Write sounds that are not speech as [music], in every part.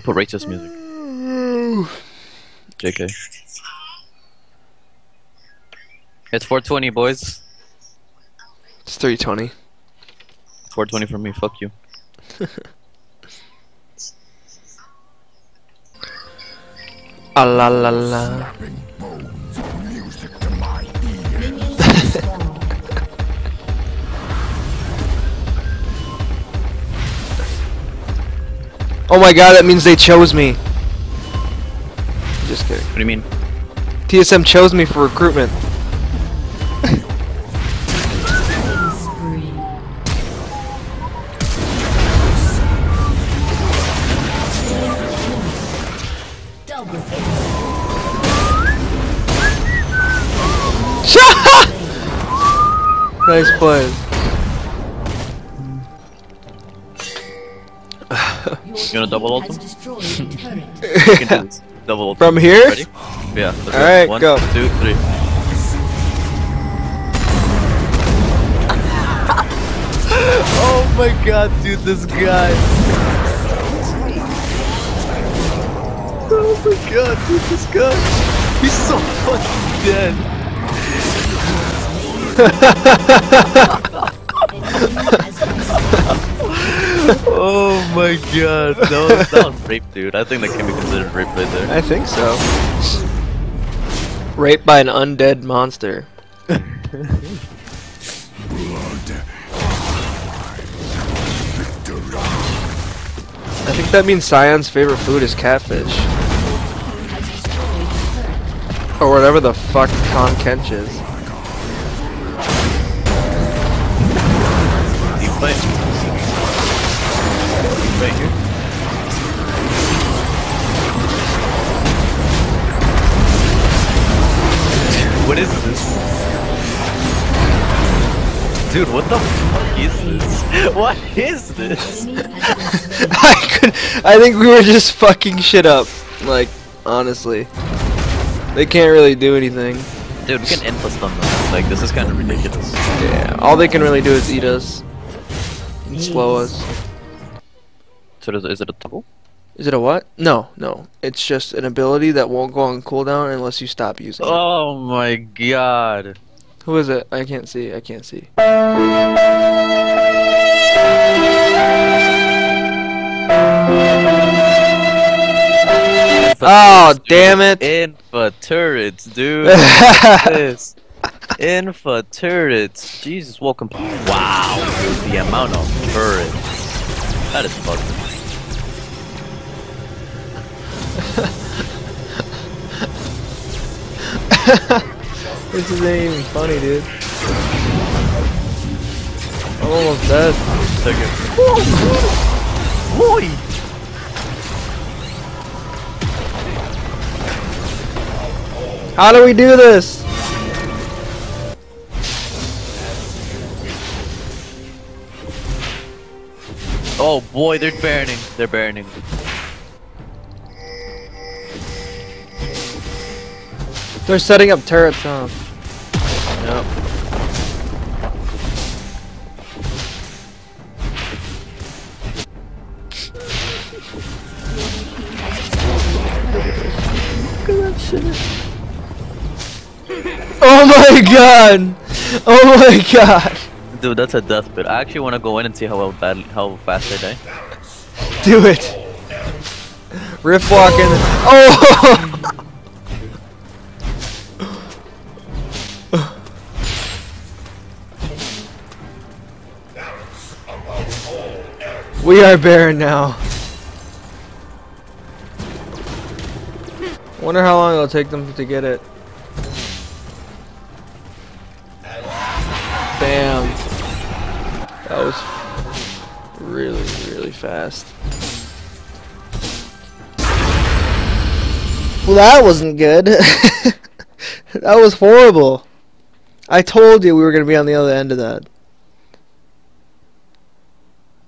Don't put racist music. JK. It's 420, boys. It's 320. 420 for me. Fuck you. [laughs] Ah la la la. [laughs] oh my god, that means they chose me. Just kidding. What do you mean? TSM chose me for recruitment. Spree. Double kill. [laughs] nice play. You wanna double ult him? destroyed a turret. [laughs] You can do this. Double ult. From here? Ready? Yeah. let's go. Alright, One, go. two, three. [laughs] oh my god, dude, this guy. [laughs] Oh my god, dude, this guy. He's so fucking dead. Oh my god, that was, that was rape, dude. I think that can be considered rape right there. I think so. Raped by an undead monster. I think that means Sion's favorite food is catfish. Has destroyed a turret. Or whatever the fuck Tahm Kench is. Dude, what the fuck is this? [laughs] What is this? Enemy has been slain. I could I think we were just fucking shit up. Like, honestly. They can't really do anything. Dude, we can endless them though. Like, this is kind of ridiculous. Yeah. All they can really do is eat us. And slow us. So, does, is it a double? Is it a what? No, no. It's just an ability that won't go on cooldown unless you stop using it. Oh my god. Who is it? I can't see. I can't see. Oh, damn it. Infa turrets, dude. What is [laughs] this? Infa turrets. Jesus, welcome. Wow, dude, the amount of turrets. That is fucking. [laughs] [laughs] This isn't even funny, dude. I'm almost dead. Second. Boy! How do we do this? Oh boy, they're burning. They're burning. They're setting up turrets, huh? Yep. Oh my god! Oh my god! Dude, that's a death bit. I actually want to go in and see how bad, how fast they die. Do it! Rift walking. Oh! [laughs] we are Baron now. Wonder how long it'll take them to get it. Bam. That was really, really fast. Well, that wasn't good. [laughs] that was horrible. I told you we were going to be on the other end of that.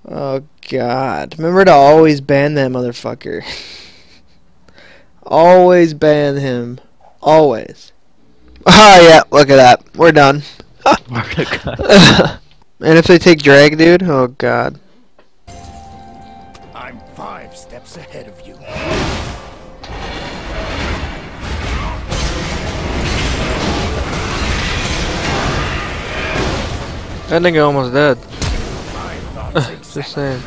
Oh, God. Remember to always ban that motherfucker. [laughs] always ban him. Always. Oh yeah, look at that. We're done. [laughs] and if they take drag, dude, oh god. I'm five steps ahead of you. That nigga almost dead. My thoughts Just exactly. saying.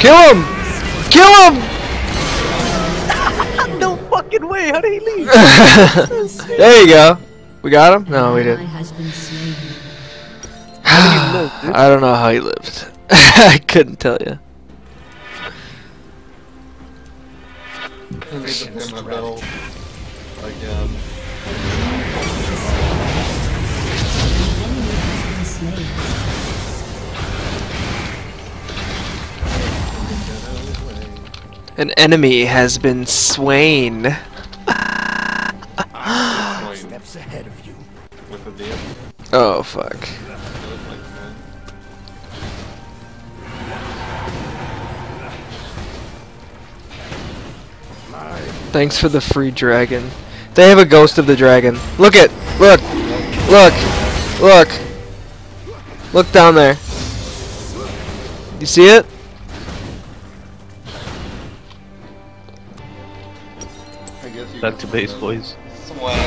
Kill him! Kill him! [laughs] No fucking way! How did he leave? [laughs] there you go. We got him? No, we didn't. has been slain. I don't know how he lived. [laughs] I couldn't tell you. Him a bell again. Slain. An enemy has been slain. Steps ahead of you. With a DM. Oh fuck. Thanks for the free dragon. They have a ghost of the dragon. Look it! Look! Look! Look! Look down there. You see it? I guess you Back to base, boys. Swag.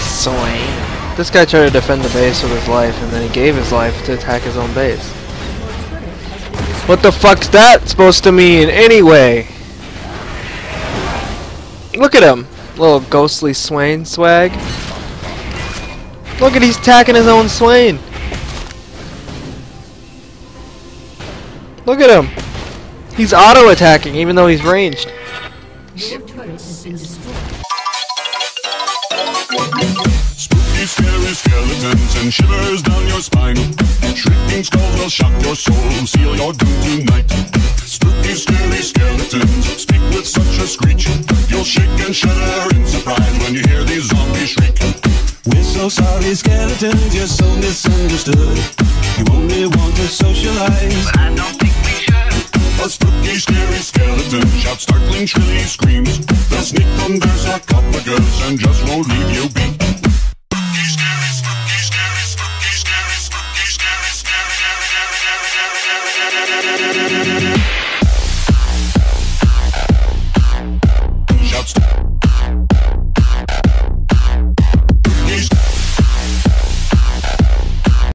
Swing. This guy tried to defend the base with his life, and then he gave his life to attack his own base. What the fuck's that supposed to mean anyway? Look at him. Little ghostly Swain swag. Look at he's attacking his own Swain. Look at him. He's auto attacking even though he's ranged. Your turret has been destroyed. Spooky, scary skeletons and shivers down your spine. Shrieking skulls will shock your soul, seal your doom tonight. Spooky, scary skeletons speak with such a screech. You'll shake and shudder in surprise when you hear these zombies shriek. We're so sorry, skeletons, you're so misunderstood. You only want to socialize. But I don't think we should. A spooky, scary skeleton shouts startling, shrilly screams. They'll sneak under sarcophagus and just won't leave you be. Thank you.